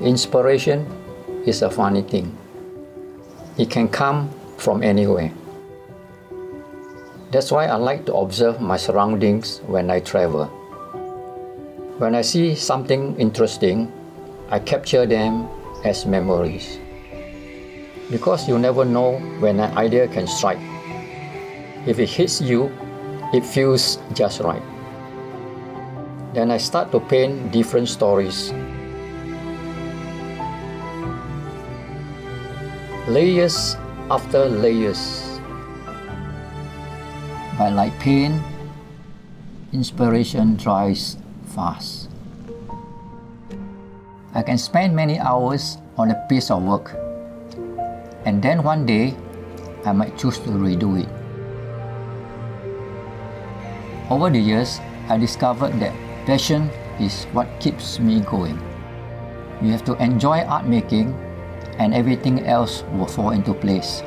Inspiration is a funny thing. It can come from anywhere. That's why I like to observe my surroundings when I travel. When I see something interesting, I capture them as memories. Because you never know when an idea can strike. If it hits you, it feels just right. Then I start to paint different stories. Layers after layers. But like pain, inspiration dries fast. I can spend many hours on a piece of work, and then one day I might choose to redo it. Over the years, I discovered that passion is what keeps me going. You have to enjoy art making, and everything else will fall into place.